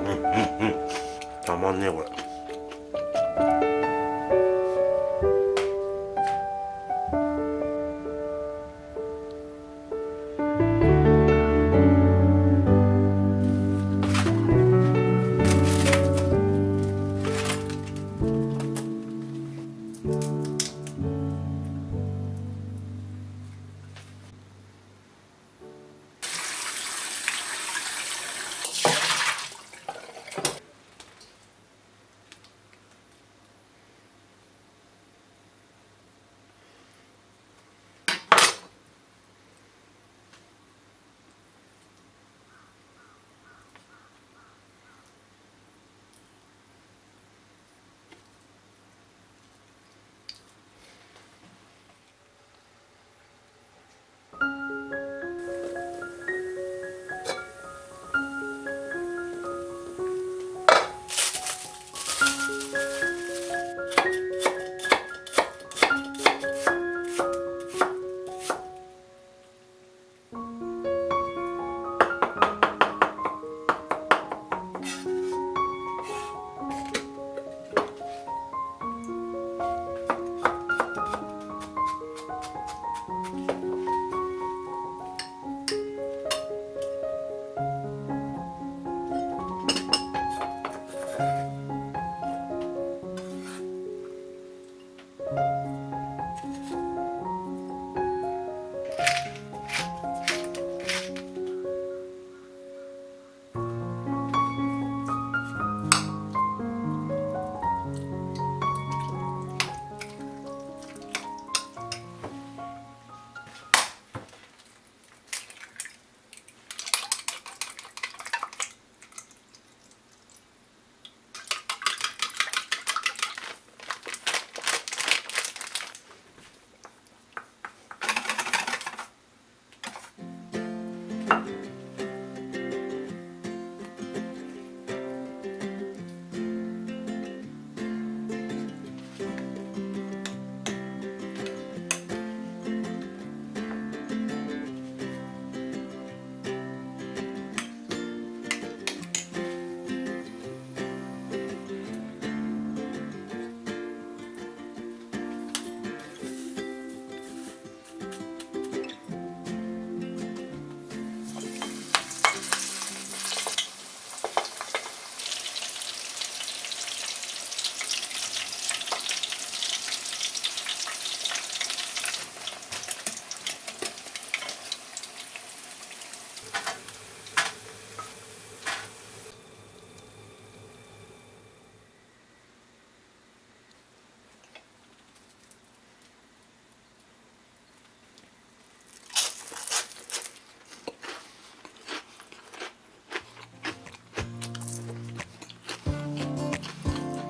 うんうんうんたまんねえこれ。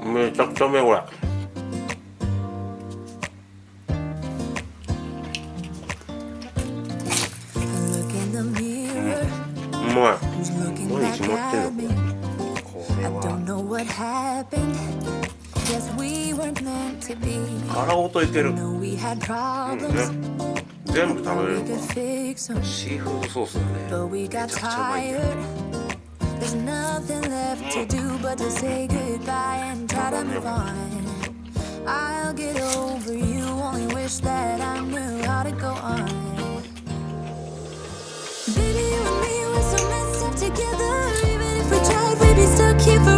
めちゃくちゃうめえこれ。うまい。すごい。決まってんのこれこれは殻ごといける、うんね、全部食べれる。シーフードソースがねめちゃくちゃうまいんだよ There's nothing left to do but to say goodbye and try to move on. I'll get over you, only wish that I knew how to go on. Baby, you and me, we're so messed up together. Even if we tried, we'd be stuck here forever.